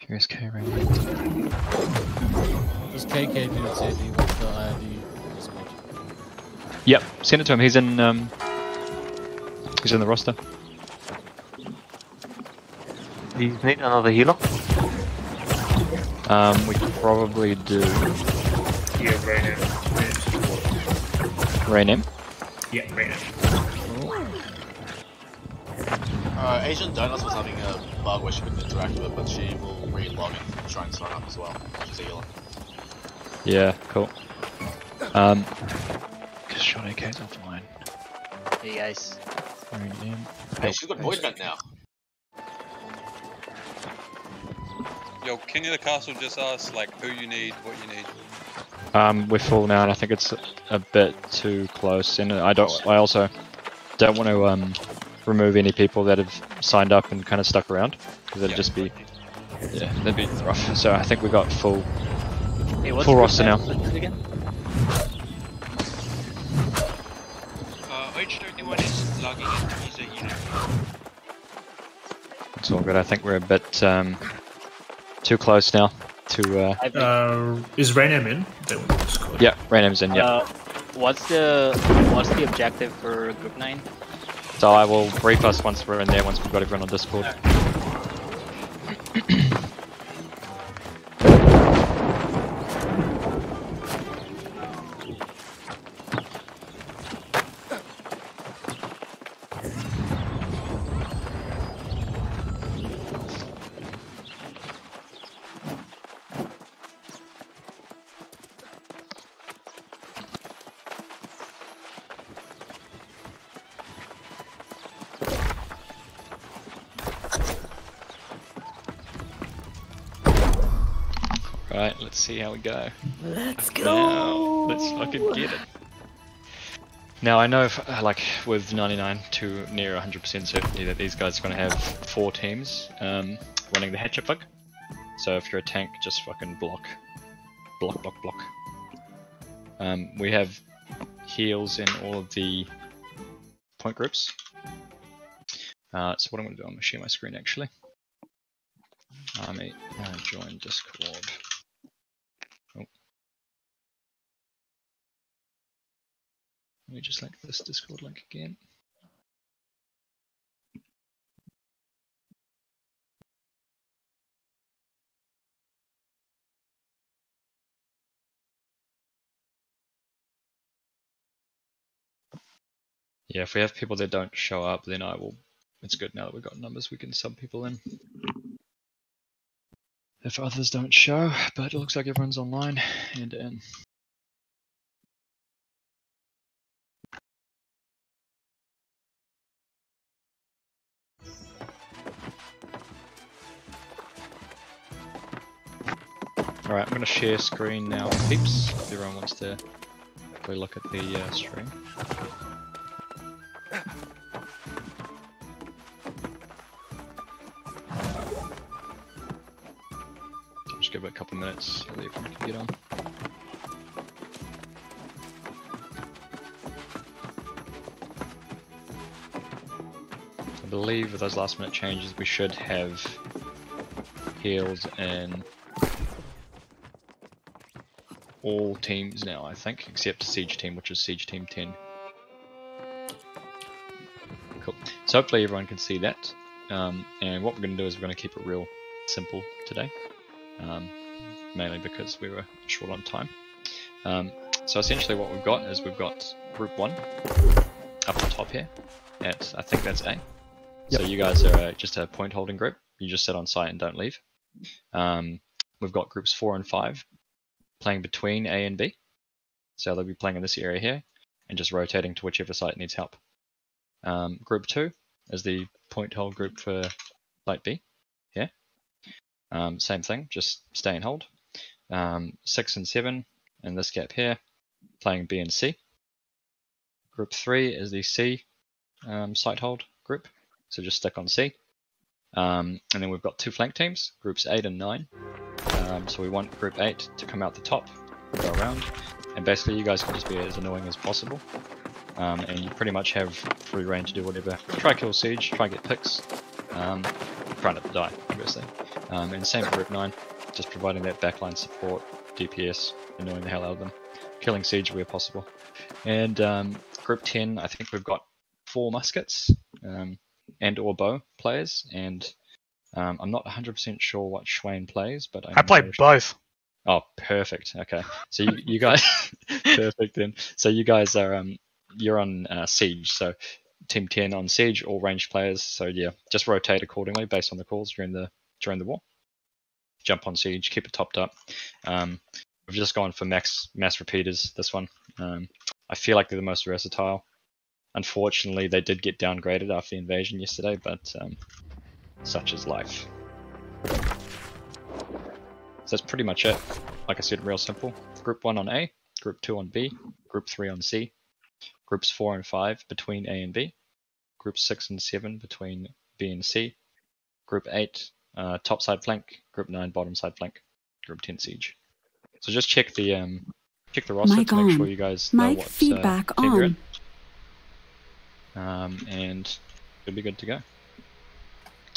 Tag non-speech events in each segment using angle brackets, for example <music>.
Curious K right Does KK do the TD with the IID Yep, send it to him. He's in um he's in the roster. Do you need another healer? Um we probably do. Yeah, right now. Rain him. Yeah, right now. Uh, Asian Donuts was having a bug where she couldn't interact with it, but she will re-log and try and sign up as well. She's a. Yeah, cool. Um Cause Sean AK's offline. Hey guys. Rain. Hey, she's got void vent now. Yo, King of the Castle just asked like who you need, what you need. Um, we're full now, and I think it's a bit too close. And I don't. I also don't want to um, remove any people that have signed up and kind of stuck around because it'd Yeah. just be yeah, that'd be rough. So I think we got full. Hey, what's Full roster now. again? Uh, H31 is logging in. He's a healer. It's all good. I think we're a bit um, too close now to. Uh, Uh, is Rainham in? That was Discord. yeah, Random's in. Yeah. uh, what's the what's the objective for group nine? So I will brief us once we're in there. Once we've got everyone on Discord. <clears throat> Right. Let's see how we go. Let's Now, let's fucking get it. Now I know, if, uh, like with 99 to near 100% certainty, that these guys are going to have four teams um, running the hatchet bug. So if you're a tank, just fucking block, block, block, block. Um, we have heals in all of the point groups. Uh, so what I'm going to do, I'm going to share my screen actually. Army, uh, join Discord. Let me just link this Discord link again. Yeah, if we have people that don't show up, then I will. It's good now that we've got numbers, we can sub people in. If others don't show, but it looks like everyone's online and in. Alright, I'm going to share screen now, peeps, if everyone wants to quickly look at the uh, stream. Just give it a couple minutes so that everyone can get on. I believe with those last minute changes we should have heals in all teams now, I think, except Siege Team, which is Siege Team 10. Cool. So hopefully everyone can see that. Um, and what we're going to do is we're going to keep it real simple today, um, mainly because we were short on time. Um, so essentially what we've got is we've got Group 1 up the top here, at I think that's A. So you guys are uh, just a point holding group, you just sit on site and don't leave. Um, we've got groups 4 and 5 playing between A and B. So they'll be playing in this area here and just rotating to whichever site needs help. Um, group 2 is the point hold group for site B here. Um, same thing, just stay and hold. Um, 6 and 7 in this gap here, playing B and C. Group 3 is the C um, site hold group, so just stick on C. Um, and then we've got two flank teams, groups 8 and 9. Um, so we want group 8 to come out the top, go around, and basically you guys can just be as annoying as possible. Um, and you pretty much have free reign to do whatever. Try kill siege, try get picks, um, try not to die, obviously. Um, and same for Group 9, just providing that backline support, DPS, annoying the hell out of them, killing siege where possible. And um, Group 10, I think we've got four muskets um, and or bow players, and um, I'm not 100% sure what Schwain plays, but I, I play know- both. Oh, perfect. Okay, so you, you guys, <laughs> perfect then. So you guys are um, you're on uh, siege. So team ten on siege, all ranged players. So yeah, just rotate accordingly based on the calls during the during the war. Jump on siege, keep it topped up. Um, we've just gone for max mass repeaters. This one, um, I feel like they're the most versatile. Unfortunately, they did get downgraded after the invasion yesterday, but um, such is life. So that's pretty much it. Like I said, real simple. Group 1 on A, Group 2 on B, Group 3 on C, Groups 4 and 5 between A and B, Group 6 and 7 between B and C, Group 8 uh, top side flank, Group 9 bottom side flank, Group 10 siege. So just check the um, check the roster Mic to make sure you guys know Mic what uh, feedback you're on. in. Um, and you'll be good to go.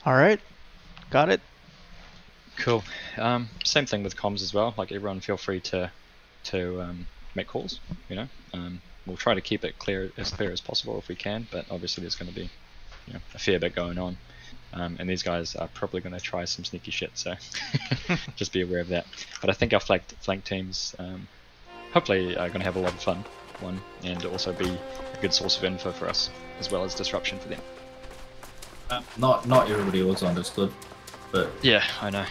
All right, got it. Cool. Um, same thing with comms as well. Like everyone, feel free to to um, make calls. You know, um, we'll try to keep it clear as clear as possible if we can. But obviously, there's going to be you know a fair bit going on, um, and these guys are probably going to try some sneaky shit. So <laughs> <laughs> just be aware of that. But I think our flank flank teams um, hopefully are going to have a lot of fun. One and also be a good source of info for us as well as disruption for them. Not not everybody was understood, but Yeah, I know.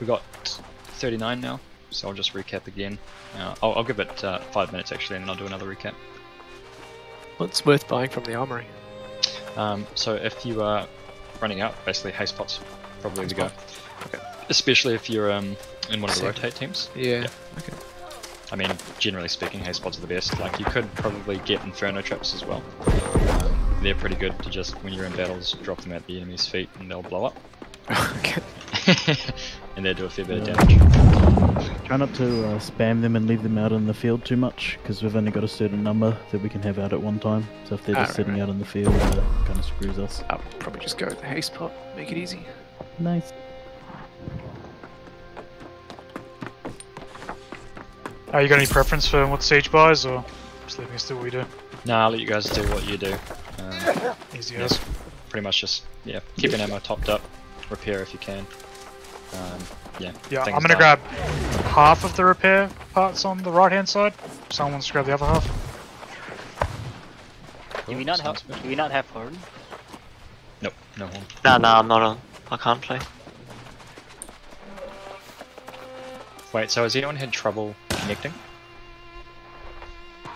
We got 39 now, so I'll just recap again. Uh, I'll, I'll give it uh, five minutes actually, and then I'll do another recap. What's worth buying from the armory? Um, so if you are running out, basically haste pots probably the go. Okay. Especially if you're um, in one of the Same. rotate teams. Yeah. Okay. I mean, generally speaking, haste pots are the best. Like you could probably get inferno traps as well. They're pretty good to just when you're in battles, drop them at the enemy's feet and they'll blow up. okay. <laughs> and they do a fair bit Yeah. of damage. Try not to uh, spam them and leave them out in the field too much, because we've only got a certain number that we can have out at one time. So if they're Ah, just right, sitting right. out in the field, uh, kind of screws us. I'll probably just go with the haste pot. Make it easy. Nice. Are you got any preference for what Siege buys, or just leaving us do what we do? Nah, I'll let you guys do what you do. Easy yeah, pretty much just yeah, keep an ammo topped up, repair if you can. Um, yeah. Yeah, I'm gonna done. grab half of the repair parts on the right hand side. Someone wants to grab the other half. Do we not have? Do we not have horn? Nope, no one. Nah, nah, I'm not on. I can't play. Wait, so has anyone had trouble connecting?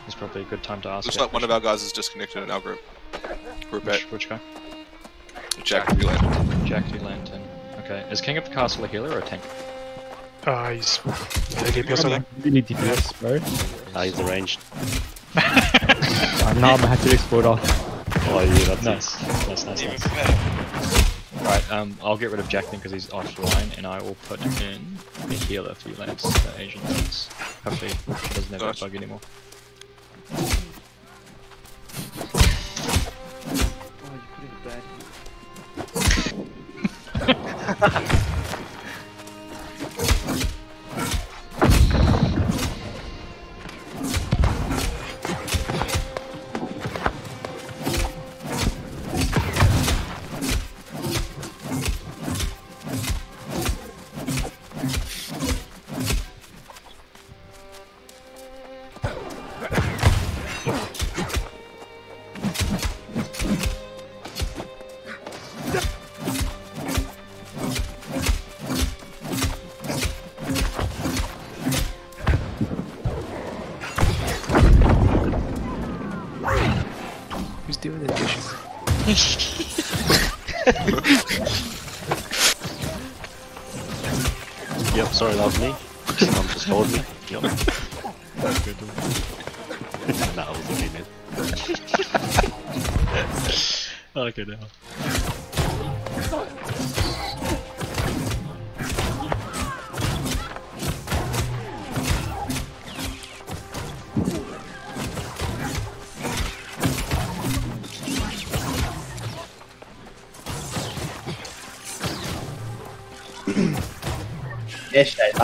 It's probably a good time to ask. Looks that like one of our guys is disconnected in our group. Group Which, 8. which guy? Jack Newland. Jack D. Lantern. Okay. Is King of the Castle a healer or a tank? Uh, he's yeah, DPS, I think. You DPS, bro. Ah, he's arranged. I'm not had to explode off. Oh, yeah, that's Nice. Nice, nice, Even nice. Right, um, I'll get rid of Jack then because he's offline, and I will put in a healer for you lads, the Asian ones. Hopefully, he doesn't have that bug anymore. Ha ha ha.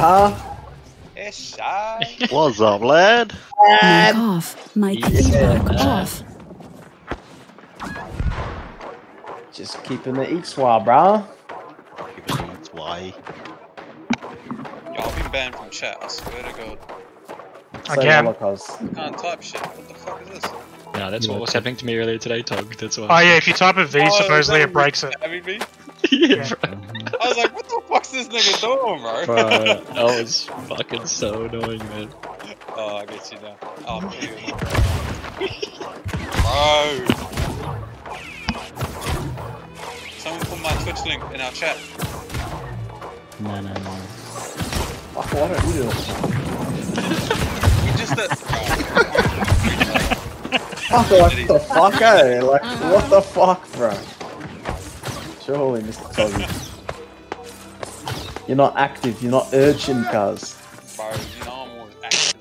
Ah. It's shy. What's up, lad? Mic off. Mic feedback off. Just keeping the eat swab, brah. That's why. Yo, I've been banned from chat. I swear to God. Again. I can't type shit. What the fuck is this? No, that's what was happening to me earlier today, Tog. That's what. Oh yeah, if you type a V, Oh, supposedly it breaks it. Having <laughs> me? yeah, I was like, what the fuck's this nigga doing, bro? bro, <laughs> that was fucking so annoying, man. Oh, I get you now. Oh, I'm <laughs> kidding. Bro. Twitch link in our chat. No, no, no. Fuck, why don't you do? <laughs> We just uh, Fuck, what the fuck, eh? Like, what the fuck, bro? Surely, Mr. Toggy. You're not active, you're not urgent, cuz. bro, you know I'm always active.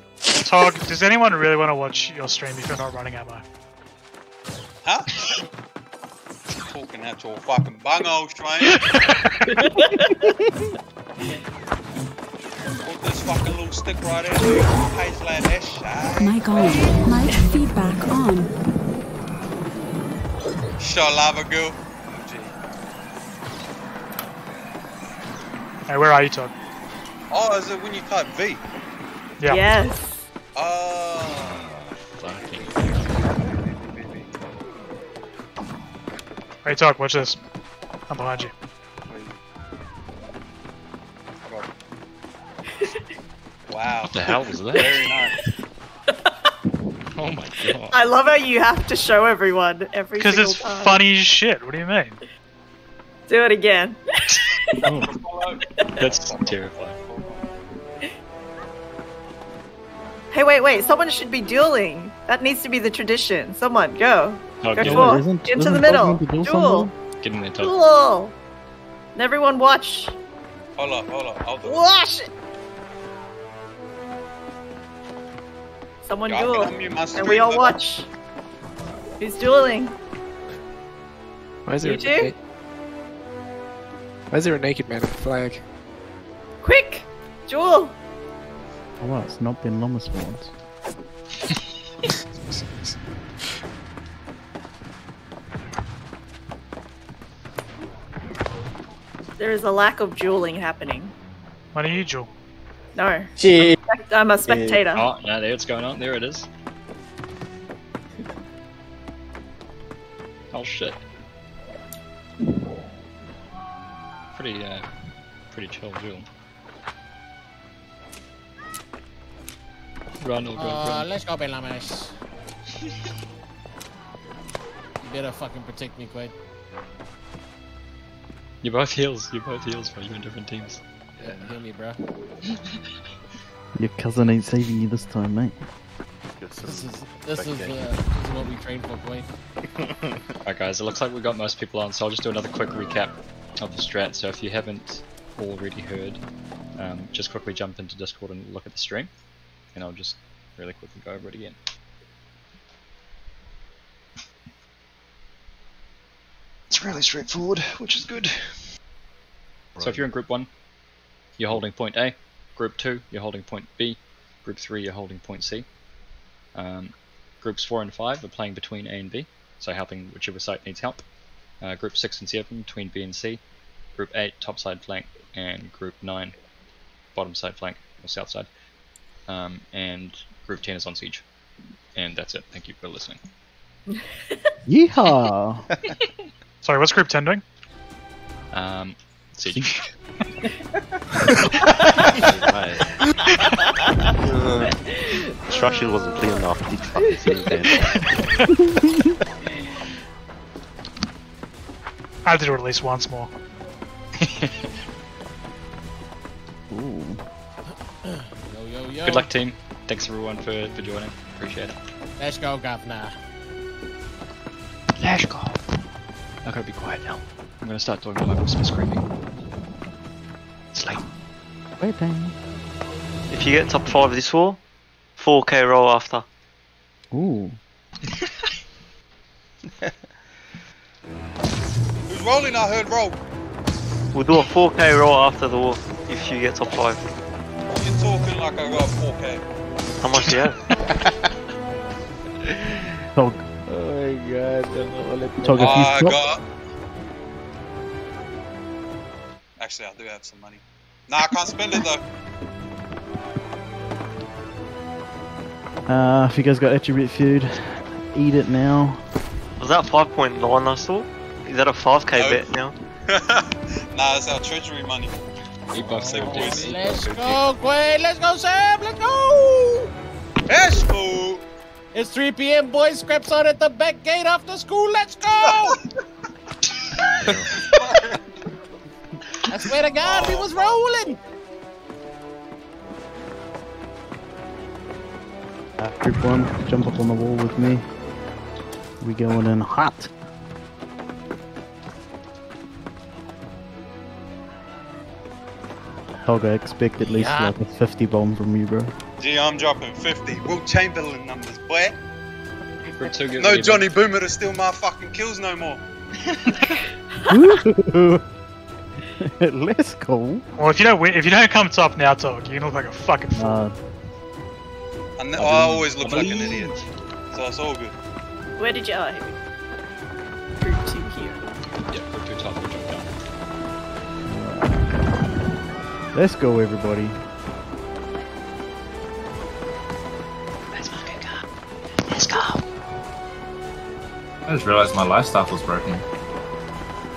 Tog, does anyone really want to watch your stream if you're not running ammo? Huh? <laughs> Talking at your fucking bungo, stranger. <laughs> Put this fucking little stick right in there. Page like that shit. Mic on. Mic feedback on. Shut lava girl. Hey, where are you, Tog? Oh, is it when you type V? Yeah. Yes. Hey, Talk, watch this. I'm behind you. <laughs> Wow. What the hell was that? Very nice. <laughs> Oh my god. I love how you have to show everyone every Because it's time. funny as shit. What do you mean? Do it again. <laughs> Oh. That's terrifying. Hey, wait, wait. Someone should be dueling. That needs to be the tradition. Someone, go. Go get for in it. Isn't- Into isn't the middle. Tog meant to duel Duel. Get in there, Tog. Duel. And everyone watch. Hold up, hold up. I'll do it. Watch it. Someone Yeah, I duel. can unmute my And we all but- watch. Who's dueling? Why is there You a two? Why is there a naked man in the flag? Quick! Duel! Oh wow, it's not been Lomas for once. <laughs> There is a lack of dueling happening. Why don't you duel? No. Shit. I'm a spectator. Oh, no, there it's going on. There it is. Oh shit. Pretty, uh, pretty chill duel. Run, old run, Uh, run. let's go, Belamas. you better fucking protect me, Quaid. You're both heals. You're both heals, but you're in different teams. Yeah, heal me, bro. <laughs> Your cousin ain't saving you this time, mate. This is this is, uh, this is what we train for, Quaid. <laughs> Alright guys, it looks like we got most people on, so I'll just do another quick recap of the strat. So if you haven't already heard, um, just quickly jump into Discord and look at the stream, and I'll just really quickly go over it again. It's really straightforward, which is good. So if you're in Group 1, you're holding point A. Group 2, you're holding point B. Group 3, you're holding point C. Um, groups 4 and 5 are playing between A and B, so helping whichever side needs help. Uh, group 6 and 7 between B and C. Group 8, top side flank. And Group 9, bottom side flank, or south side. Um, and Group 10 is on siege. And that's it. Thank you for listening. <laughs> Yeehaw! <laughs> Sorry, what's Group 10 doing? Um, siege. Uh, <laughs> Instruction wasn't clear enough. Did fucking see it. I have to do it at least once more. Ooh. Yo, yo, yo. Good luck, team. Thanks everyone for, for joining. Appreciate it. Let's go, governor. Let's go. I gotta be quiet now. I'm gonna start talking like whisper screaming. It's late. Waiting. If you get top 5 this war, 4k roll after. Ooh. <laughs> Who's rolling? I heard roll. We'll do a 4k roll after the war. if you get top five. You're talking like I got 4k. How much do you have? <laughs> Tog, my god, don't know what it Tog, if I. Actually, I do have some money. Nah, I can't spend it though. Uh, if you guys got attribute food, eat it now. Was that 5.9 I saw? Is that a 5k No. bet now? <laughs> nah, it's our treasury money. Eat buff Say boys. Let's go, Quay. Let's go, Sam. Let's go. Let's go. It's 3 p.m. Boys, scraps on at the back gate after school. Let's go. I swear to God, we was rolling. Uh, group one, jump up on the wall with me. We going in hot. Tog, I expect at least Yeah. like a 50 bomb from you, bro. Gee, I'm dropping 50. Wilt Chamberlain numbers, boy. We're. No Johnny Boomer to steal my fucking kills no more. <laughs> Let's go. Well, if you don't win, if you don't come top now, Tog, you look like a fucking fool. Uh, I, ne- I always look like an idiot. So it's all good. Where did you? Oh, here we go. Group two here. Yeah, we're top. We'll jump down. let's go, everybody. I just realized my life staff was broken.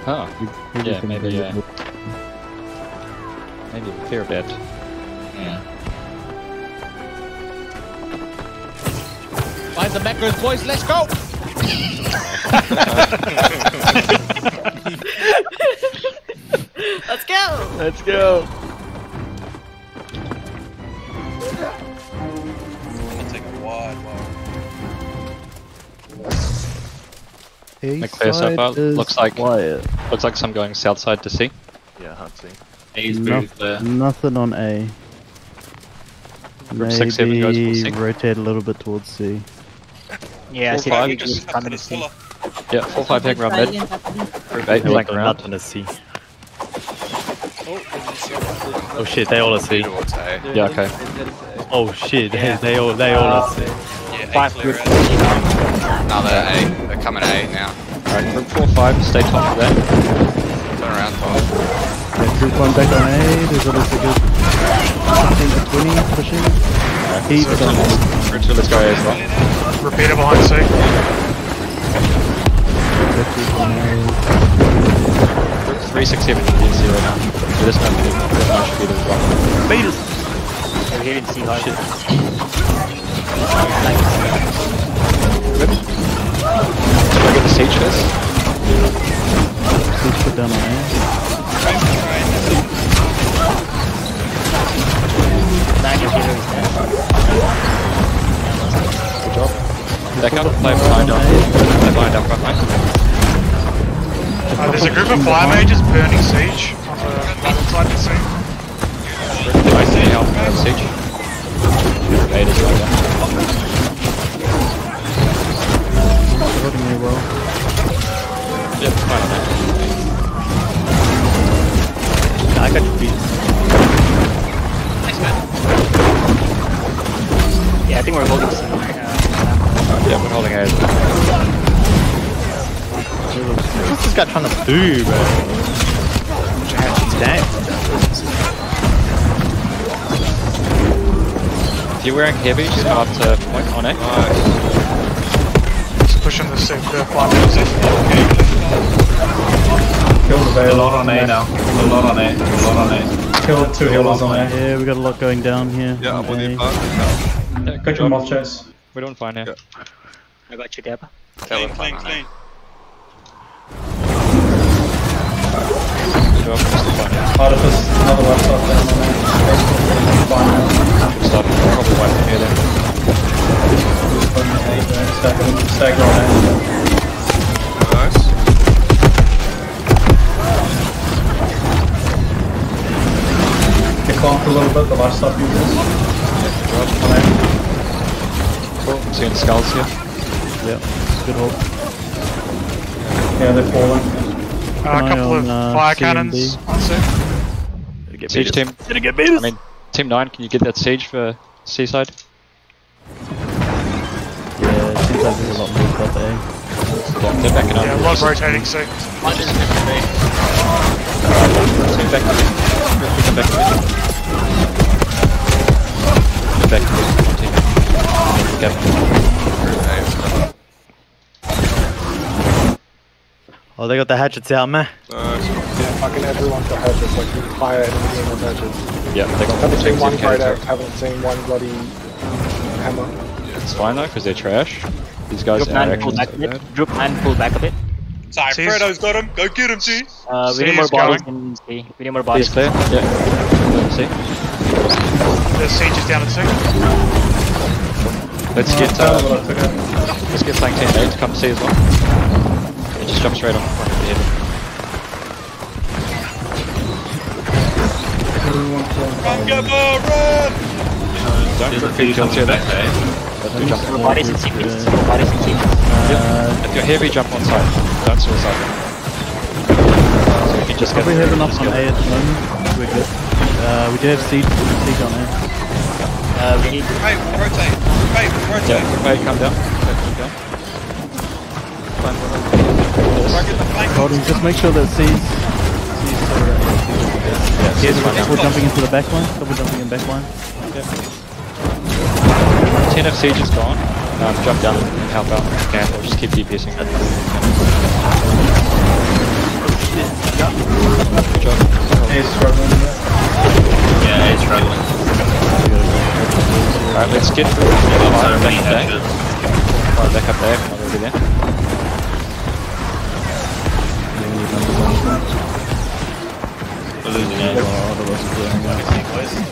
Oh, yeah, Everything maybe, goes uh, maybe a fair bet. Yeah. Find the backers, boys. <laughs> <laughs> Let's go. Let's go. Let's go. Make clear so far. side is Looks like quiet. looks like some going south side to C. Yeah, hard to see. A's No- booth there. nothing on A. Group Maybe six, seven goes full sync. rotate a little bit towards C. Yeah, I Four, see five, you Just just cut coming to to see. Yeah, four five hang around mid. Group eight flank around. Not gonna see. Oh, oh shit, they all are C. Yeah, okay. Oh shit, Yeah. <laughs> they all they all are C. Yeah, Five A clear group. Out. They're A. They're coming A now. Alright, group four five, stay top of that. Turn around, Tom. Yeah, group one back on A. There's always a good 15 to 20 pushing. Uh, Heat on A. Group two, let's go A as well. Repeater behind C. Group on A. Group three, six, seven should be in C right now. So this might be this might should be the block. Beaters. We're here in C hard. Shit. Should I get the siege first? Heat put down on A. Nine of. Good job. Back up, play behind up. Play behind up, right? Uh, there's a group of fire mages burning siege on the right side of C. I see help siege. Group eight is right there. Holding me well. Yep, fine on that. I got your beat. Yeah, I think we're holding C. Uh, Yeah, we're holding A. What's this guy trying to do, bro? Damn. If you're wearing heavy, just come up to point on it. Just pushing the, C- the fire mages. Killed a lot on A now. A lot on A. A lot on A. Killed two healers on A. Yeah, we got a lot going down here. Yeah, I'm on with A. you, Park. Yeah, good job. chase. We're doing fine here. I got you, Deb. Clean, clean, clean. Good job. Still fine here. Artifice, another one shot down on A. Good. Probably wipe from here then. Stagger on A. Nice. Kick off a little bit, the life stop users. Cool. Seeing skulls here. Yep, good hold. Yeah, they're falling. Uh, a couple on, of uh, fire C cannons B. on C. get Siege team. Gonna get beat. I mean, team nine. Can you get that siege for seaside? Yeah, it seems like there's a lot more stuff there. Yeah, they're backing up. Yeah, a lot of rotating, so. Team back. Team back. Team back. Team. Gap. Oh, they got the hatchets out, man. Uh, yeah, fucking everyone's got hatchets. Like you fire enemy game with hatchets. Yeah, they got Haven't seen one in great axe. Haven't seen one bloody hammer. It's fine though, because they're trash. These guys Group are 9 pull actually back a bit. bad. Group 9 pull back a bit. Sorry, Sees- Fredo's got him. Go get him, G. Uh, we need more bodies going. in C. We need more Please bodies. clear. Yeah. See. The siege is down at six. Let's get uh, let's get flank team A to come see as well. It just jumps right on front of the head. Run, Gabba, run! Don't repeat kills here. Back Don't jump. More bodies in C, please. More bodies in C. Yeah. If you're heavy, jump on side. Don't suicide. So you can just get Probably the have enough on skill. A at the moment. We're good. Uh, we do have siege, siege on A. Uh, we need. Hey, rotate. Hey, rotate. Yeah, group A, come down. Okay, come down. Fine, we're all- Try get the flank. Gordon, just make sure that C's. C's sorted out. Yeah, Here's C's fine now. Double jumping into the back line. Double jumping in back line. Ten of siege is gone. Um, jump down and help out. Okay, or just keep DPSing. Good job. He's struggling. Yeah, he's struggling. Alright, let's get through. Fire back up there. Fire back up there. Come over there. We're losing it.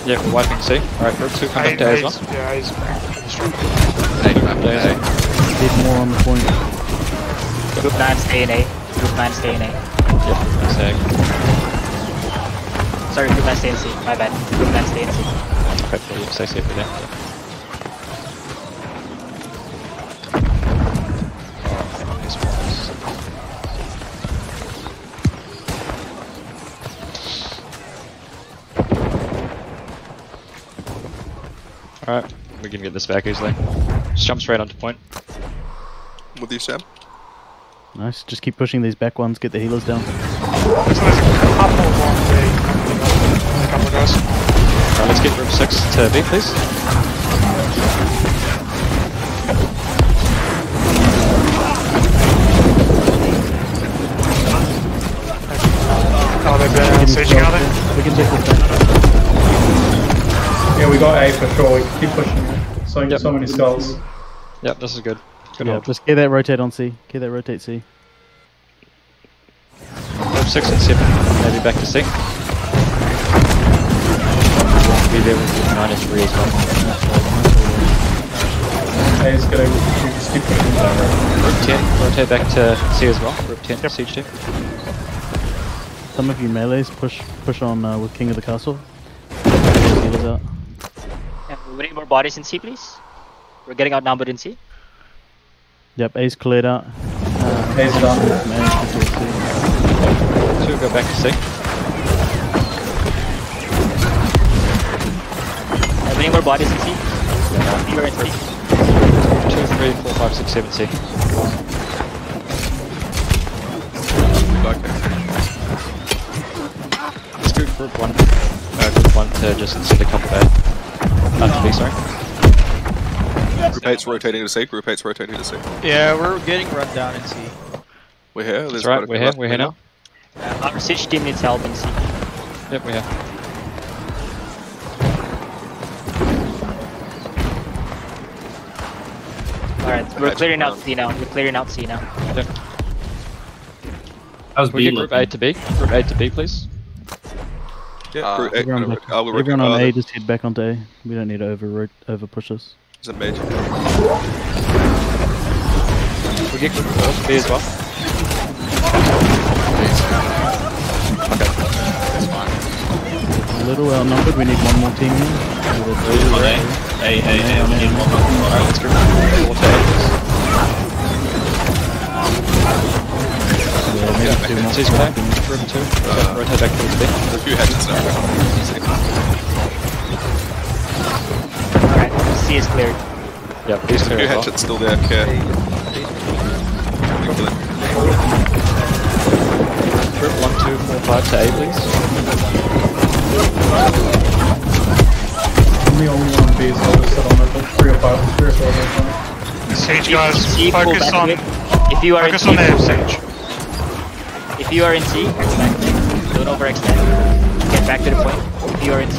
Yeah, we're wiping C. Alright, group two, come back to A as well. Yeah, A's Hey, Come to A as more on the point. Group 9 stay in A. Group 9 stay in A. Yeah, that's A. Sorry, group 9 stay in C. My bad. Group 9 stay in C. Okay, well, stay safe with we can get this back easily. Just jump straight onto point. With you, Sam. Nice. Just keep pushing these back ones. Get the healers down. There's a couple on B. A couple of guys. Alright, let's get room 6 to B, please. Oh, they've uh, sieging, are they? We can take this back. Yeah, we got A for sure. We can keep pushing it. So, Yep. so many skulls. Yep, this is good. Good Yeah, hold. just get that rotate on C. Get that rotate C. Group 6 and 7, maybe back to C. Be there with group 9 and 3 as well. A is gonna we just keep pushing down. 10, rotate back to C as well. Group 10, siege team. Some of you melees push push on uh, with King of the Castle. Get those healers out. Yeah, we need more bodies in C, please. We're getting outnumbered in C. Yep, A's cleared out. Uh, A's done. managed to. Two, go back to C. Yeah, we need more bodies in C. Uh, you're in C. 2, 3, 4, 5, 6, 7, C. Let's do group 1. Uh, group 1 to just send a couple there. Uh, to B, sorry. Group 8's rotating to C. Group 8's rotating to C. Yeah, we're getting run down in C. We're here. There's That's right, we're here, we're here now. Uh, our siege team needs help in C. Yep, we're here. Alright, we're clearing out C now. We're clearing out C now. Yep. How's we B get group A to B. Group A to B, please. Yeah, group 8. Everyone, back, uh, everyone on A just head back on A. We don't need to over over push this. There's a mid. We get group 4 to B as well. A little outnumbered. We need one more team here. With On A. A, A, A. We need one more. Alright, let's go. 4 to A, please. Yeah, maybe two more. Siege back. Room 2. Yeah, rotate back towards B. There's a few hatchets now. Alright, C is cleared. Yeah, B's There's a few as well. hatchets still there, care. Group 1, 2, 4, 5 to A, please. I'm the only one B, so I'll just sit on it. Like three or five, three or four. of them. Sage guys, focus on a. If you are focus in on C, there, pull Sage. If you are in C, pull back a bit. Don't overextend. Get back to the point. If you are in C.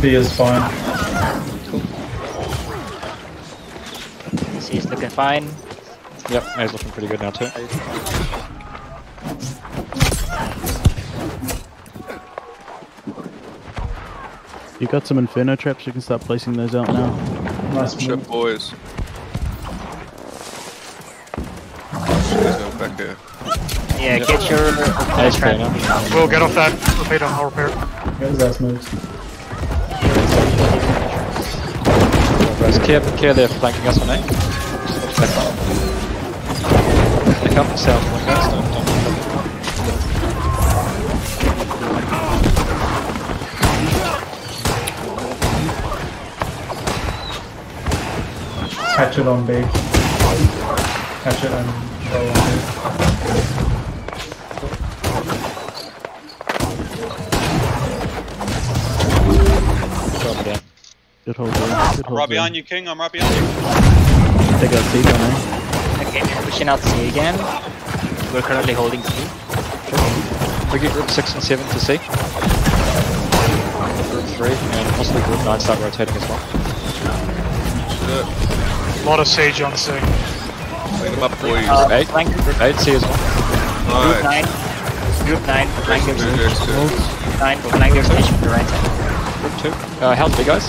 B is fine. C is looking fine. Yep, A's looking pretty good now too. You got some Inferno traps, you can start placing those out now. Nice Shit, move. boys. Back there. Yeah, get your A's clear. We'll get off that repeater, I'll repair it. Get his ass moves. Guys, care, care they're flanking us on A. Back up. Back up, south one guys, don't, don't. Catch it on B. Catch it and roll on B. Drop it. Good hold there. Good I'm hold right behind you, King. I'm right behind you. Take out Siege on A. Okay, we're pushing out C again. We're currently holding C. We get group 6 and 7 to C. Group 3 and possibly group 9 start rotating as well. Shit. A lot of Sage on C. Clean them up, boys. Uh, Group 8, flank 8 C as well. Group 9. Group 9, flank their station. good, good. 9, flank their station to the right side. Group 2. Uh, how's B guys?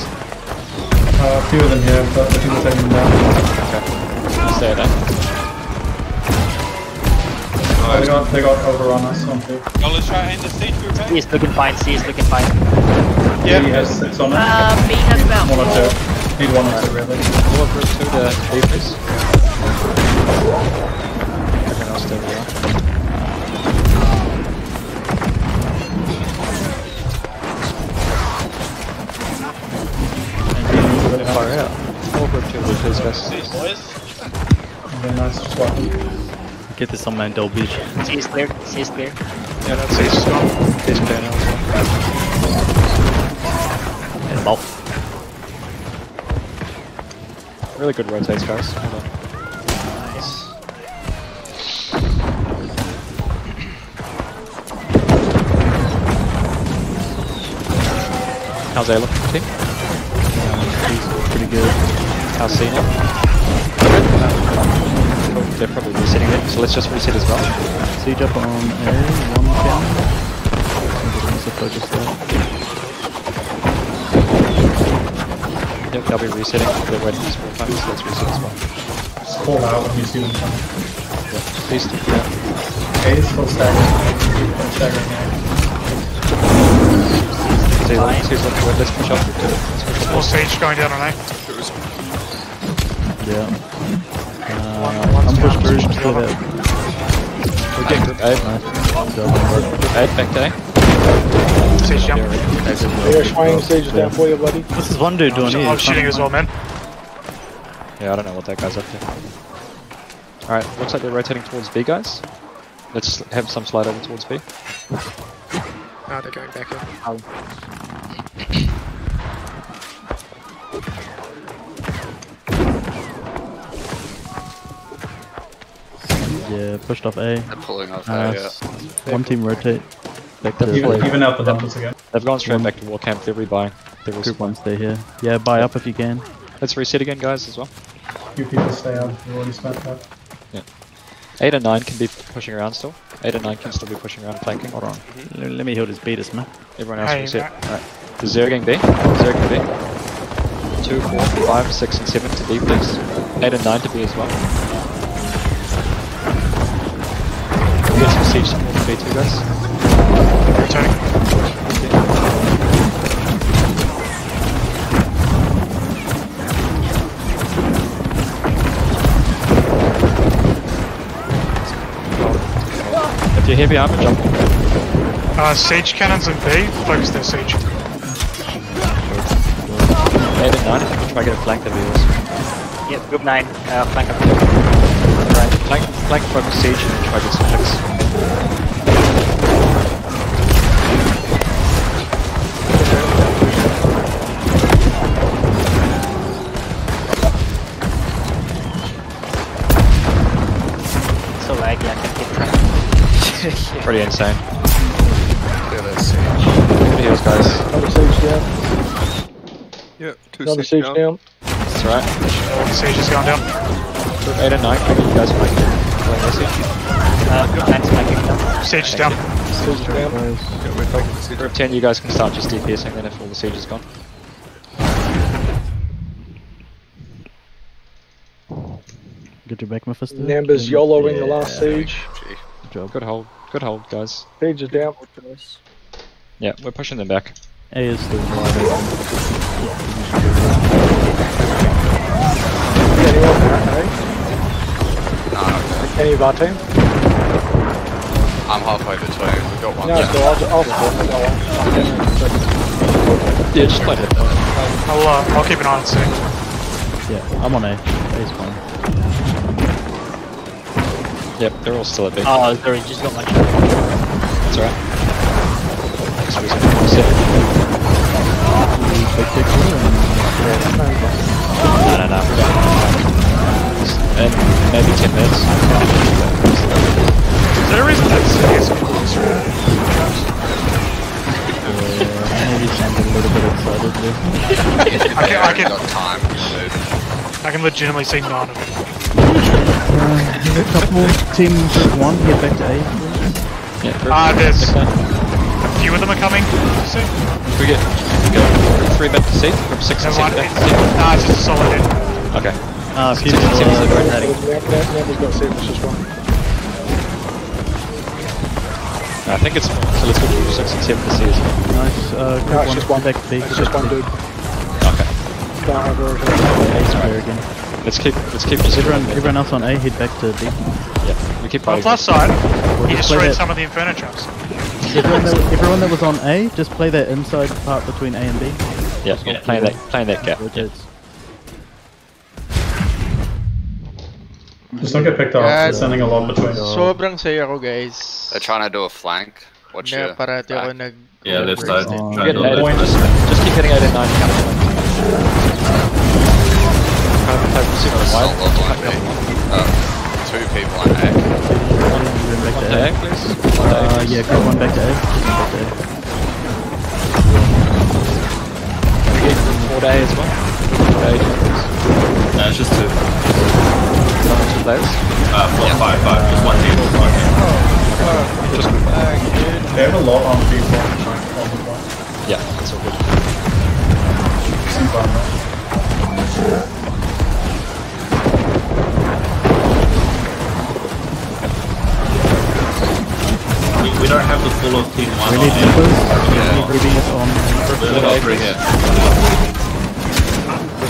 Uh, a few of them here, but I think we're taking them down. Stay there. Oh, they got, they got overrun us on B. Yo, let's try and end the siege group, C is looking fine, C is looking fine. B has six on it. Uh, B has about One or two. Need one or two, really. All of group 2 to B please. On Mandel Beach. C is clear, C is clear. Yeah, that's Ace as well. Ace clear now as well. And them out. Really good rotates guys. Nice. How's A looking team? He's pretty good. How's C now? Cool, They're probably resetting it, so let's just reset as well. Siege up on A, one down. Also focus there. Yep, they'll be resetting. They're waiting for small times, so let's reset as well. Just call out when you see them coming. Yeah, please do that. A is still staggering. Still staggering A. See, look, see, look, let's push up. Let's push up. More Sage going down on A. Yeah. One- Uh, I'm pushed down, through. switch to the Clear other. that. We get group 8. Nice. Job on work. Group 8 back to Sage jump. They're swinging stage down for you, buddy. What's this one dude doing here? I'm shooting as well, man. Yeah, I don't know what that guy's up to. Alright, looks like they're rotating towards B, guys. Let's have some slide over towards B. Ah, they're going back in. Yeah, pushed off A. They're pulling off A, uh, Nice. One team rotate. Back to Even, play. even out the numbers again. They've gone straight back to war camp, they're rebuying. They're Group resupplying. one stay here. Yeah, buy up if you can. Let's reset again, guys, as well. few people stay out. We already spent that. Yeah. 8 and 9 can be pushing around still. 8 and 9 can still be pushing around flanking. Hold on. Let let me heal this beat us, man. Everyone else Hey, reset. Matt. Alright. To Zerg on B. Zerg on B. 2, 4, 5, 6, and 7 to B, please. 8 and 9 to B as well. save some in the guys. Returning. If you're heavy armor, jump. Uh, sage cannons in bay, focus their sage. Eight and nine, if we try to get a flank, that'd. Yep, group nine, uh, flank up. Right, flank, flank from and try to get some. So laggy, I can't track. <laughs> Pretty insane. Yeah, that's siege. Good heals, guys. Another siege down. Yep, two Another siege siege down. down. That's right. Siege has gone down. Group 8 and 9, can you guys flank? Flank their siege. Uh, group 9 is flanking now. Siege is Thank down. Siege down. Yeah, we're taking siege. Group 10, you guys can start just DPSing then if all the siege is gone. Get your back, Mephisto. Numbers YOLOing the last siege. Gee. Good job. Good hold, good hold, guys. Siege is down. Yeah, we're pushing them back. A is still wide Any of our team? I'm halfway between. We've got one. No, down. so I'll, I'll support them. I'll- Yeah, just play hit point. I'll, uh, I'll keep an eye on C. Yeah, I'm on A. A's fine. Yep, they're all still at B. Oh, sorry, just got much. That's alright. Thanks for using Sit. Big No, no, no. And maybe 10 minutes. Is there a reason that C is close right? uh, maybe sounded a little bit excited there. I can, I can, got time. I can legitimately say none of it. Uh, a couple, team group one, get back to A. Yeah, group Ah, there's a few of them are coming. See? We get go group 3 back to C, group 6 and Never 7 mind. back to C. nah, it's just a solid hit. Okay. Ah, a few Six and people seven are are rotating. Numbers got siege, it's just one. I think it's so let's go group 6 and 7 to C as well. Nice. Uh, group No, it's one, just one. back to B. It's just one dude. Okay. Can't have a A square again. Let's keep let's keep just Everyone, everyone else on A, head back to B. Yeah, we keep On the plus side, Or he just destroyed some of the Inferno traps. everyone, that, everyone that was on A, just play that inside part between A and B. Yeah, playing that playing that gap. Yeah. Just don't get picked off. Yeah, They're sending a lot between. Sobrang saya ko guys. They're trying to do a flank. Watch Na your parati ako nag... Yeah, left side. Oh, Try Get to eight, do that. just, just keep hitting 8 and 9 counter point. Kind of focusing on Assault wide. level on B. Uh, two people on A. Everyone back One to to A. A, please. One to A, Uh, yeah, group one back to A. Back to A. Can we get four to A as well? Four to A, please. No, it's just two. Players. Uh, four, five, five. Just one table. Okay. Just They have a lot on people. Yeah, that's all good. We, we don't have the full of team one We need numbers. We need rubies on. We're over here.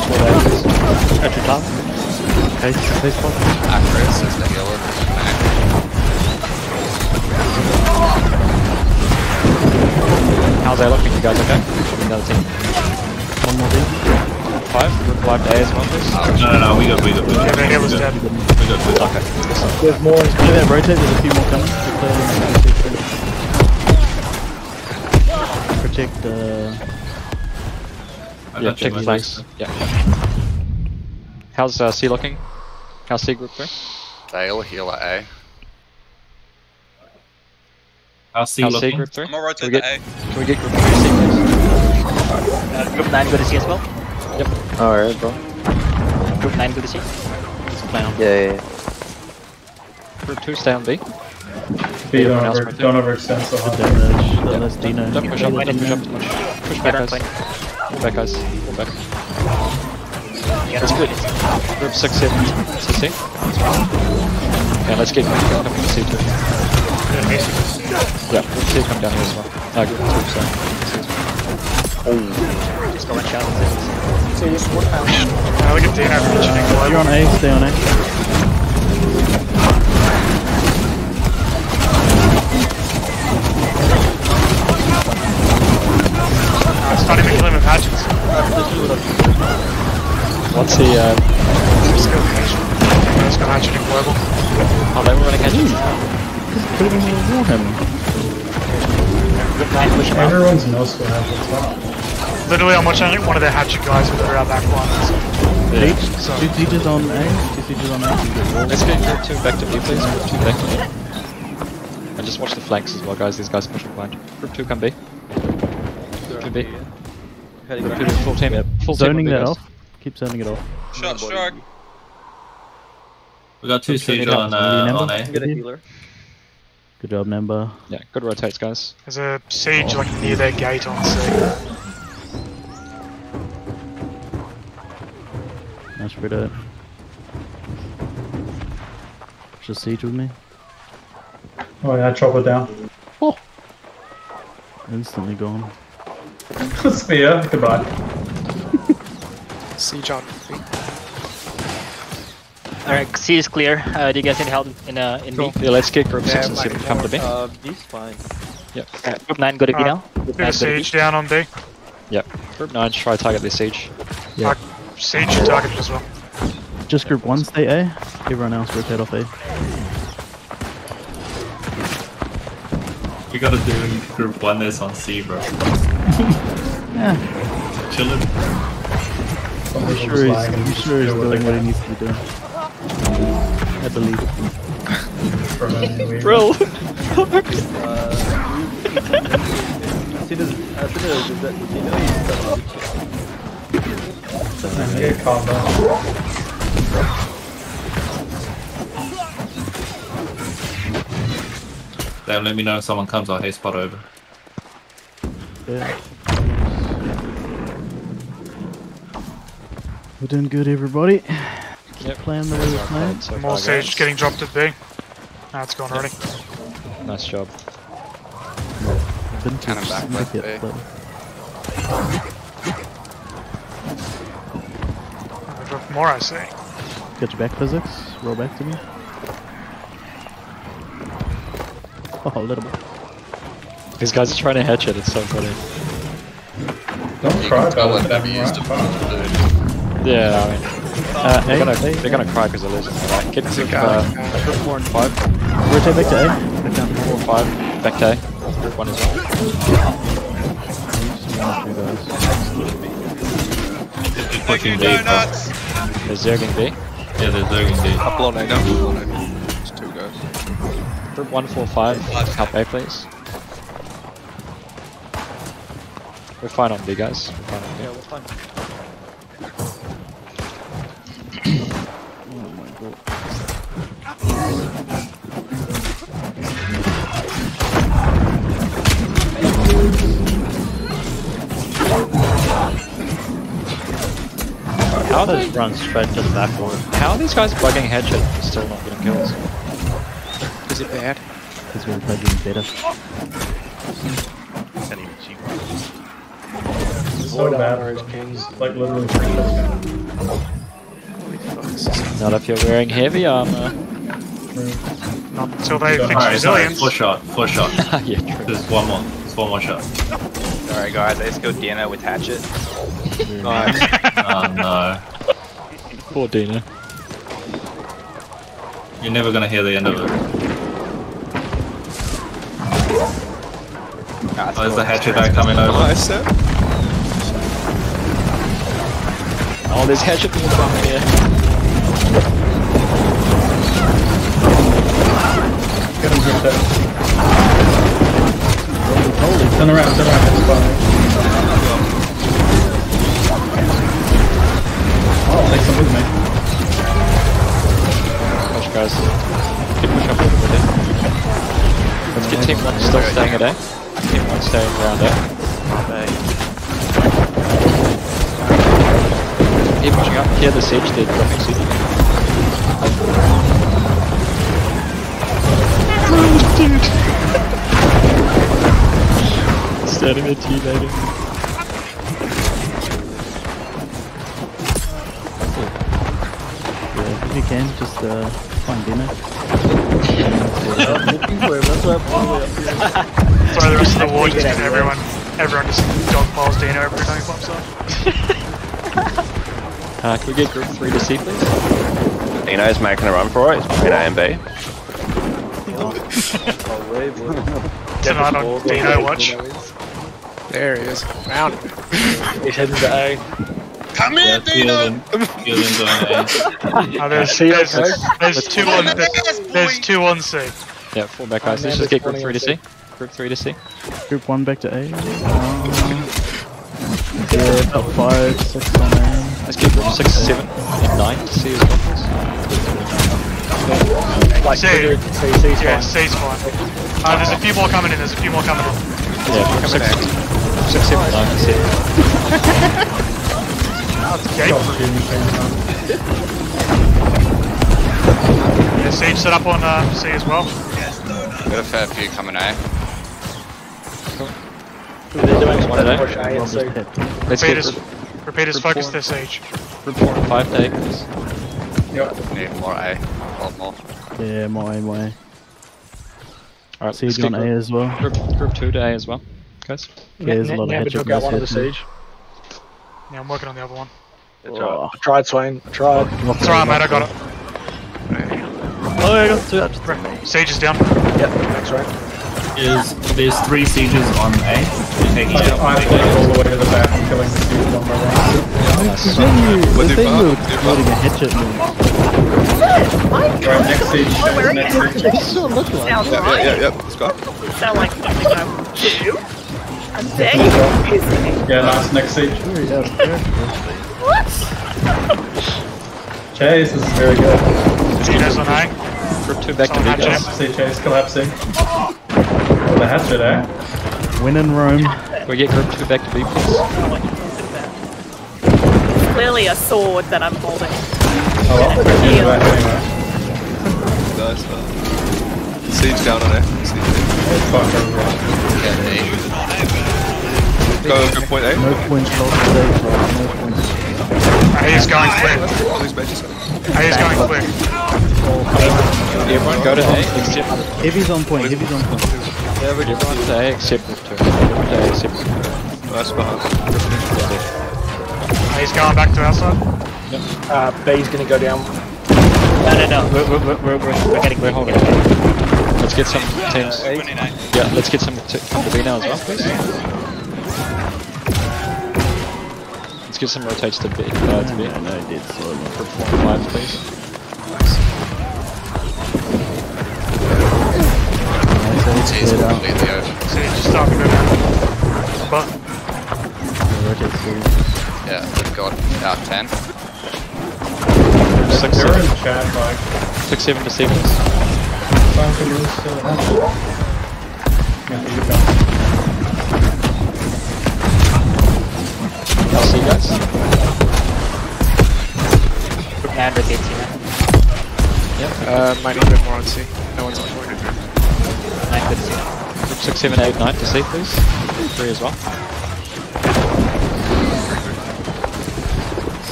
Four to A, please. At your top. Case, case spot. Acris is the healer. How's A looking? You guys okay? Another team. One more team. Five. Group five to A as well, please. No, no, no. We got, we got, we got. Yeah, the healer's we got, dead. we got, we got. Okay. There's more. Play that rotate, there's a few more coming. Just play them. Protect, uh, Yeah, got check the man. flanks. Yeah. How's uh, C looking? How's see group three? Dale, healer A. How's C How's C looking? group three? I'm gonna Can we get, A. can we get group three C please? Uh, group 9 go to C as well. Yep. Alright, bro. Group 9 go to C. Just play on. Yeah, yeah, yeah. Group two stay on B. B, don't, Everyone else over, don't overextend so hard. damage. That lets Dino. Don't push up, don't push up too much. Push back guys. point. Pull back guys. Pull back. That's good. Group 6 hit CC. Yeah, let's get come down C2. Yeah, group C come down here as well. No, group 2, sorry. Oh. Just go and challenge. So just out. You're on A, stay on A. I'm starting to kill him Clement Hatchins. What's he, uh, Let's go hatchet. Let's go hatchet in global. oh, they were running hatchet. Put him in the Warhammer. Everyone's no skill has what's wrong. Literally, I'm watching one of the hatchet guys with our back line. Siege, So, two sieges on A, two sieges on A. you get wall. Let's get group 2 back to B, please. Group 2 back to B. And just watch the flanks as well, guys. These guys pushing behind. Group 2 come B. Group 2 B. Group 2 full team. Full team Zoning on that off. Keep sending it off. Shot strike. We got two Okay, siege on, you uh, on A. Get a healer. Good job, Nemba. Yeah, good rotates, guys. there's a siege like near their gate on C. Nice rid it. Just siege with me. Oh yeah, chop it down. Oh! Instantly gone. <laughs> Spear, goodbye. Siege on. Alright, C is clear. Uh, do you guys need help in uh, in B? Yeah, let's kick group 6 and see if we can come to B. Uh, B's fine. Yep. Alright, group 9 go to B Uh, now. Group Bit 9 to B. siege down on B. Yep. Group 9, try to target this siege. Yeah. Uh, siege should target as well. Just group one stay A. Everyone else rotate off A. We gotta do group one this on C, bro. <laughs> Yeah. Chillin'. I'm sure he's, I'm sure he's doing what he needs to be doing. I believe. Bro! Get calm down. Then let me know if someone comes, I'll haste spot over. Yeah. We're doing good, everybody. Keep Yep. playing the way we're playing. So More far, siege guys. getting dropped at B. That's gone already. Nice job. Vintage Cannon back snippet, left A. but- I dropped more, I see. Got your back physics. Roll back to me. <laughs> Oh, a little bit. These guys are trying to hatch it, it's so funny. Don't You cry can tell about when it. B Have is more fun. defeated. Yeah, I mean, Uh, they're gonna, they're gonna cry because they're losing. Alright, get to uh, group 4 and 5. Rotate back to A. Back down 4 and 5, back to A. Group 1 as well. Just Thank you, pushing B, bro. donuts. They're zerging B. Yeah, they're zerging B. Couple on A now. Couple. It's two guys. Group 1, 4, 5, help A please. We're fine on B, guys. We're fine on B. Yeah, we're fine. How are they, Just run straight to the back one. how are these guys bugging headshot and still not getting kills? Is it bad? Because we're playing better. Can't even see. So bad. Like literally three shots Not if you're wearing heavy armor. Not until they fix Alright, sorry, resilience. four shot, four shot. <laughs> yeah, true. There's one more, there's one more shot. Alright guys, let's go Dana with Hatchet. Nice. <laughs> oh um, no. Poor Dina. You're never gonna hear the end of it. Oh, there's the hatchet guy coming over. Nice, sir. Oh, there's hatchet balls on here. Get him gripped out. Turn around, turn around, Oh, take some me. Push, guys. Keep push up little bit. Let's get team 1 still staying at A. Team 1 staying around A. Keep pushing up. Here, the siege, they're dropping siege. Standing there teammating. Yeah, if you can, just uh, find dinner. Throw the rest of the war just because everyone, everyone just dogpiles Dino every time he pops up. <laughs> Uh, can we get group 3 to C, please? Dino's making a run for it. It's between A and B. <laughs> Tonight on Dino Watch. There he is. Found him. He's heading to A. Come Yeah, Dino! <laughs> Oh, there's, there's, there's two on there's, there's two on C. Yeah, fall back guys. Let's just get group 3 to on C. Group 3 to C. Group 1 back to A. Uh, yeah, about 5, 6 on A. Let's get group 6, 7, and 9 to C as well. Like, C. figured C, C's Yeah, fine. C's fine. Uh, there's a few more coming in. There's a few more coming in. Yeah, group 6, 6, 7, 9 to C. <laughs> That's gate. Yeah, Siege set up on uh, C as well. Got a fair few coming A. They're doing One one at A. push A. Let's Repeaters, group, repeaters group focus this their Siege. group 4 and 5 to A, please. Need more A. A lot more. Yeah, more A, more A. Alright, Siege on A as well. Group, group 2 to A as well, guys. Yeah, there's a lot of Never hatchet took out one of the guys siege. Yeah, I'm working on the other one. Oh, I tried, Swain. I tried. It's alright, mate. I got it. Oh, I got two up. Siege is down. Yep, thanks, right. Is there's three sieges on A? Taking I, out I'm going all the way to the back and killing the siege on by right. Is that you? Was that you exploding a hatchet move? Right, next siege. We're in next it. siege. Sounds Yep, yep, right. yep, yep. Let's go. Sound like something I would do. I'm saying confusing. Yeah, nice, next siege. Very out of character. What? Chase, this is very good. Dino's on A. Group 2 back to Someone B, hatchet guys. him. See Chase collapsing. With a hatchet, eh? Win in Rome. Can we get group 2 back to B, please? Clearly a sword that I'm holding. Oh well, we're going to back anyway. Nice. Siege down on A. Siege Fuck everyone. Yeah, A. Go, go point A. No points lost today, bro. No points. A is going quick. All these benches. A is going quick. Everyone go to A, except... Heavy's on point, heavy's on point. Everyone to A, except group 2. Everyone to A, except group 2. Nice behind. A is going back to our side. Uh, B's gonna go down. No, no, no. We're, we're, we're, we're, we're getting We're we're holding. getting- Let's get some teams. Yeah, let's get some to to B now as well, please. Let's get some rotates to B. Uh, to B. No, no, it did slowly. Group 4 and 5, please. Nice, C's completely over. Siege is starting to go. But Yeah, rotate through. Yeah, they've got out 10. 6, They're 7, in chat, like, 6, 7 to C, time to use the. Yeah, you can. I'll see you guys. Group 9 rotates here. Uh, might need a bit more on C. No one's on point. 9 good to see. Group 6, 7, 8, 9 to C, please. 3 as well.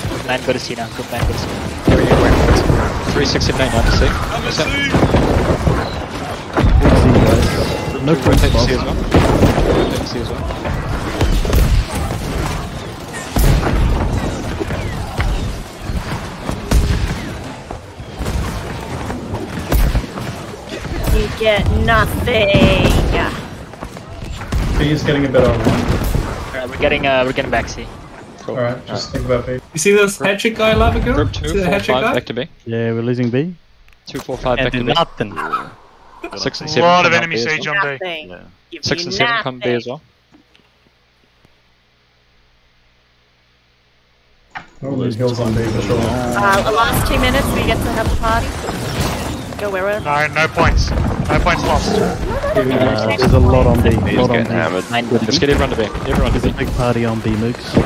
Group 9 good to see now. Group 9 good to see. 3, 6, 7, 8, 9 to C. What's that? See you guys. No Group points rotate to C lost. as well. Rotate to C as well. Get nothing. B is getting a bit on one. Alright, we're getting uh we're getting back C. Cool. Alright, just think about B. You see this hatchet guy, Lava Girl? Group See 2, the 4, hatchet 5, guy? back to B. Yeah, we're losing B. 2, 4, 5, back to And B. nothing. 6 and a 7 lot of come up enemy B as siege well. on B. Yeah. 6 me and 7 come B as well. We'll lose hills on B for sure. Uh, the last two minutes we get to have a party. Go wherever. No, no points. No points lost. Uh, there's a lot on B. He's lot on getting B. hammered. 9 good to Let's see. get everyone to B. Everyone to There's a B. big party on B, Mooks. Get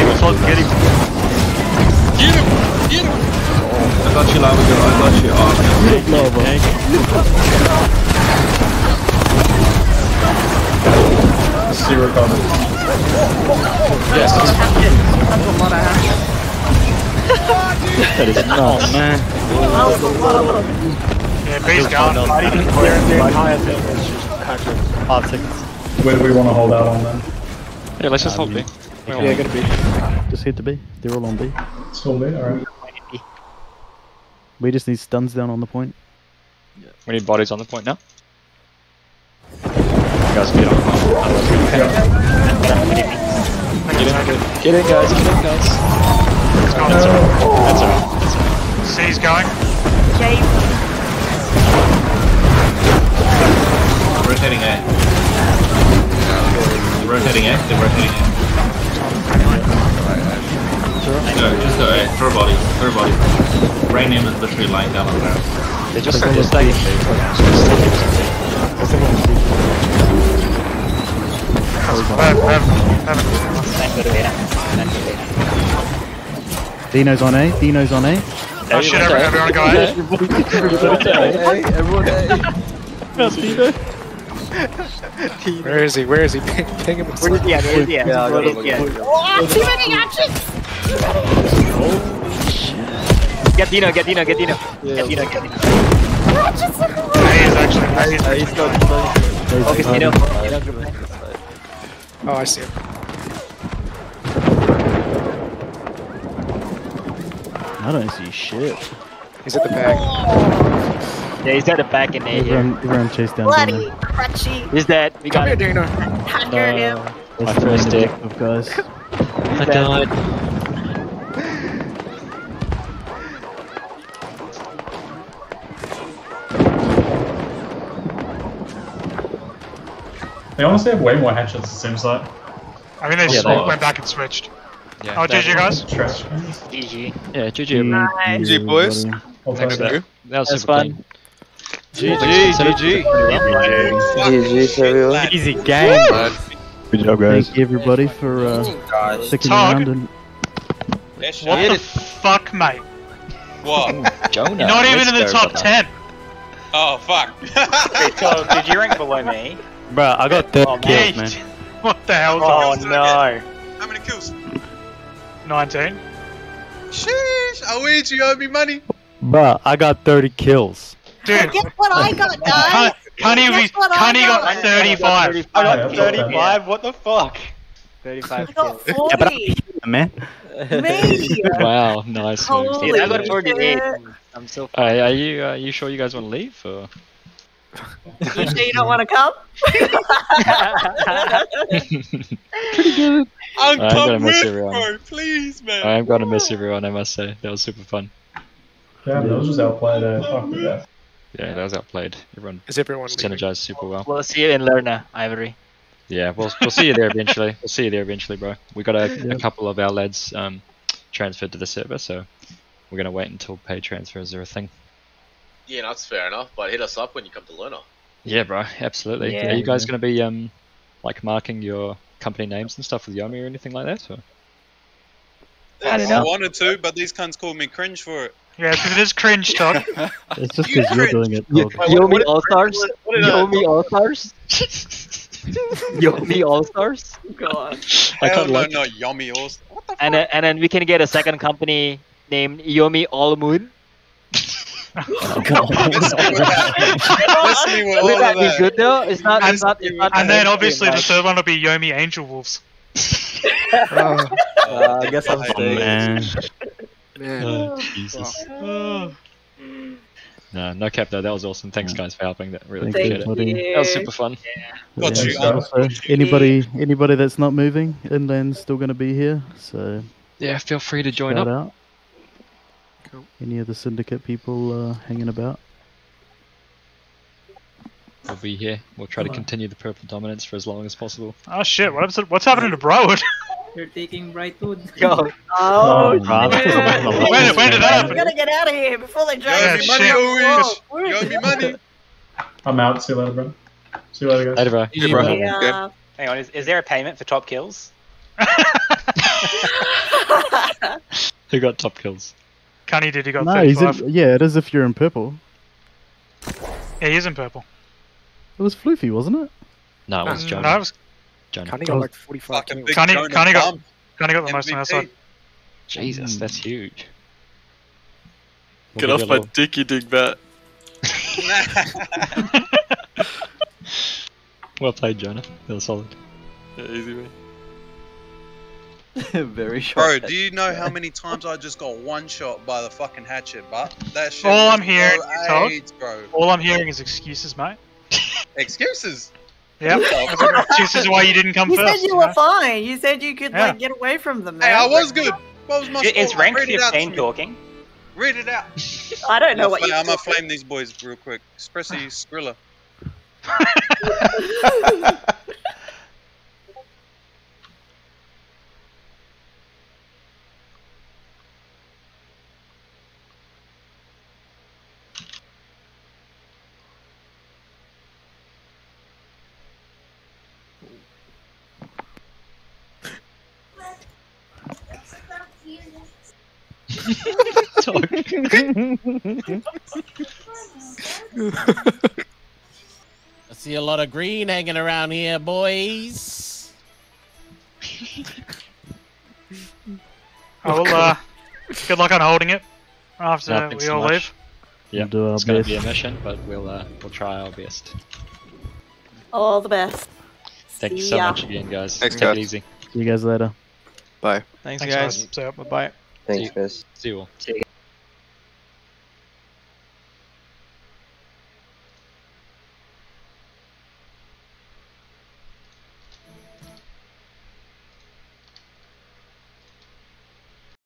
him, Todd, get him. Get him! Get him! I got you, Lava Girl. I got you. Oh, Zero comments. Yes. That's a lot of action. That is oh, nuts. Oh, man. That was a lot of them. Yeah, B's going. Not even clearing the entire thing. It's just hatchet. Five seconds. Where do we want to hold out on then? Yeah, let's just hold B. Yeah, go to B. Just hit the B. They're all on B. Still B, alright. We just need stuns down on the point. Yeah. We need bodies on the point now. You guys get on the point. Otherwise we're gonna panic. Get in, get in guys, get in guys. It's gone. That's alright. That's alright. C's going. Rotating A. Rotating A. They're rotating A. Go, just uh, uh, go A. Uh, throw body. Throw body. Rain name is literally lying down on the ground. They just they're stacking Dino's on A. Dino's on A. Oh shit, everyone, everyone go ahead. Everyone That's Dino. Where is he? Where is he? <laughs> Ping, ping him. Where is he at? Where is he at? Yeah, Where I is got he at? Oh, too many options! Get Dino, get Dino, get Dino. Get Dino, get Dino. He's actually amazing. he's got Focus Dino. Dino. Oh, I see him. I don't see shit. He's at the back. Yeah, he's got the back in there. Everyone, everyone chase down Bloody Dino. crutchy. He's dead. We got Come here, him. Dino. Hacker uh, him. My first main dick. objective, guys. I died. They honestly have way more hatchets, it seems like. I mean, they Yeah, just they- went back and switched. Yeah, Oh, GG guys. Trash. GG. Yeah, GG. Nice. GG, boys. Thanks for that. That was That's super fun. clean. GG, GG. GG, everyone. Easy game. bud. Good job, guys. Thank you everybody for uh, sticking Tog. around and What the fuck, mate? What? Jonah. You're not even in the let's go, top 10. Oh, fuck. <laughs> So, did you rank below me? Bro, I got 30 Oh, kills, man. man. <laughs> What the hell? Oh no. How many kills? 19. Sheesh, I wait, you owe me money. Bro, I got 30 kills. Dude, Guess what I got, guys? Cunny, Guess Cunny got got? 35. I got that's not bad. 35. What the fuck? 35 I got kills. 40. Yeah, but I'm man. Me! Wow, nice moves. Holy Dude, I got 48. I'm so Uh, are you uh, you sure you guys want to leave? Or? You sure you don't want to come? I'm I'm gonna miss with, everyone. bro. Please, man. I am gonna miss everyone. I must say that was super fun. Yeah, that was just outplayed. Uh, fuck with that. Yeah, that was outplayed. Everyone Is everyone leaving? synergized super well. We'll see you in Lerna, Ivory. Yeah, we'll we'll see you there eventually. We'll see you there eventually, bro. We got a, a couple of our lads um, transferred to the server, so we're gonna wait until pay transfers are a thing. Yeah, that's fair enough. But hit us up when you come to Luna. Yeah, bro, absolutely. Yeah. Are you guys gonna be um like marking your company names and stuff with Yomi or anything like that? Or? I don't know. I wanted to, but these cunts called me cringe for it. Yeah, because it is cringe talk. <laughs> it's just because you're doing it. Tog. Yomi All Stars? Yomi All Stars? <laughs> Yomi All Stars? <laughs> God. I Hell can't no, like- not Yomi All What the And then, and then we can get a second company named Yomi All Moon. Let's see what all Would that be good though? It's not. It's not. It's not And then obviously the third one will be Yomi Angel Wolves. <laughs> Uh, I guess I'm Oh, staying. man. Man. Oh, Jesus. No, no cap though. That was awesome. Thanks guys for helping. That really Thank appreciate you, it. That was super fun. Got Yeah, you. so- um, so anybody, anybody that's not moving, inland's still going to be here. So Yeah, feel free to join shout up. out. Any of the syndicate people uh, hanging about? We'll be here. We'll try to continue the purple dominance for as long as possible. Oh shit, what happened- what's happening to Brightwood? <laughs> You're taking Brightwood. Yo, <laughs> Oh, bro, shit. When, when did that happen? We gotta get out of here before they You drag owe Yeah, me us. money, shit. You owe me money. I'm out. See you later, bro. See you later, guys. Later, bro. GG, bro. Yeah. hang on. Is, is there a payment for top kills? <laughs> Who got top kills? Cunny did, he got No, he's 35. in, yeah, it is if you're in purple. Yeah, he is in purple. It was Floofy, wasn't it? No, it was Mm, Jonah. No, it was Jonah. Connie got like 45 Fucking kills. big Jonah got- Bum. Cunny got the most on our side. Jesus, that's huge. We'll Get off my little- dick, you dig bat. <laughs> Well played, Jonah. That was solid. Yeah, easy, man. <laughs> Very short. Bro, do you know how many times I just got one shot by the fucking hatchet, but that shit All I'm hearing, no Todd, AIDS, bro. all I'm hearing is excuses, mate. Excuses. Yeah, excuses why you didn't come You first. said you know? were fine. You said you could Yeah. like get away from them. Hey. I was good. What was my Is score? rank Read it 15 talking? Read it out. I don't know I'm what gonna, you. I'm gonna flame these boys real quick. Expressy Skrilla. <laughs> <laughs> I see a lot of green hanging around here, boys. I will, uh, good luck on holding it after No, we so all much. leave. Yeah, We'll do our it's gonna be a mission, but we'll uh, we'll try our best. All the best. Thank you so ya. much again, guys. Thanks, Take guys. it easy. See you guys later. Bye. Thanks, Thanks, guys. guys. So, Bye bye. Thanks, guys. See you all.